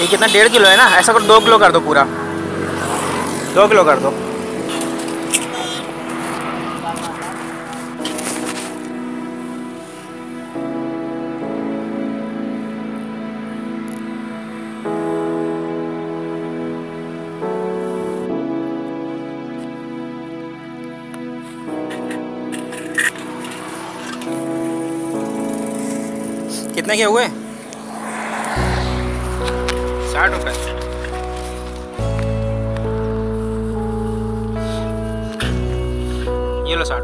ये कितना, डेढ़ किलो है ना? ऐसा कर, दो किलो कर दो पूरा। दो किलो कर दो। कितने के हुए? साठ रुपये ये लो साठ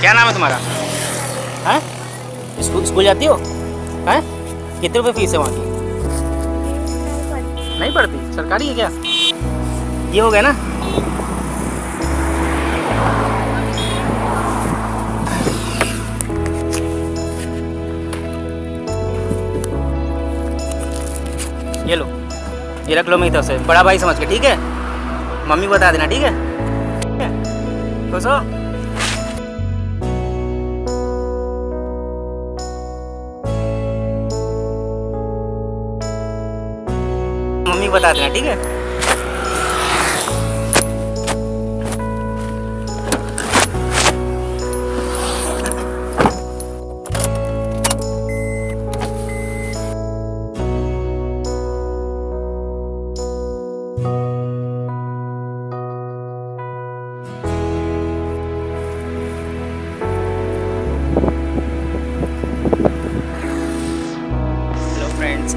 क्या नाम है तुम्हारा? हैं? स्कूल स्कूल जाती हो? हैं? कितने रुपए फ़ीस है वहाँ की? नहीं पड़ती सरकारी है क्या? ये हो गया ना? ये लो, ये रख लो मेरी तरफ़ से। बड़ा भाई समझ के, ठीक है? मम्मी बता देना ठीक है? खुश हो? को बता देना ठीक है?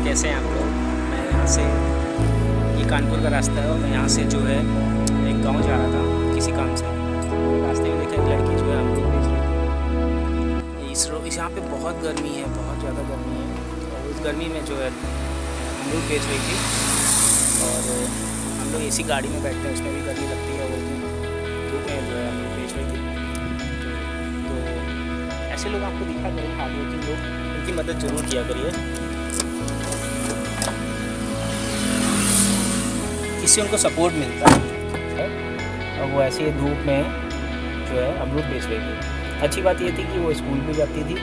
कैसे हैं आप लोग? मैं यहाँ से कानपुर का रास्ता है और मैं यहाँ से जो है एक गाँव जा रहा था, किसी काम से। रास्ते में देखा एक लड़की जो है अमरूद बेच रही थी। इस रो, इस यहाँ पे बहुत गर्मी है, बहुत ज़्यादा गर्मी है। और उस गर्मी में जो है अमरूद बेच रही थी। और हम लोग एसी गाड़ी में बैठते हैं, उसमें भी गर्मी लगती है, वो धूप में जो है अमरूद बेच रही थी। तो ऐसे लोग आपको दिखा करें हार्ड वर्किंग लोग उनकी मदद ज़रूर किया करिए। इससे उनको सपोर्ट मिलता है और वो ऐसे धूप में जो है अमरूद बेच रही थी अच्छी बात ये थी कि वो स्कूल भी जाती थी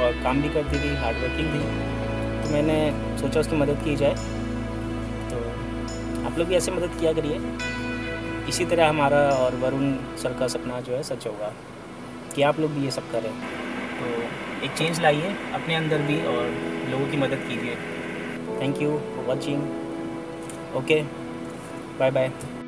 और काम भी करती थी हार्ड वर्किंग थी। तो मैंने सोचा उसकी मदद की जाए। तो आप लोग भी ऐसे मदद किया करिए। इसी तरह हमारा और वरुण सर का सपना जो है सच होगा कि आप लोग भी ये सब करें। तो एक चेंज लाइए अपने अंदर भी और लोगों की मदद कीजिए। Thank you for watching okay 拜拜。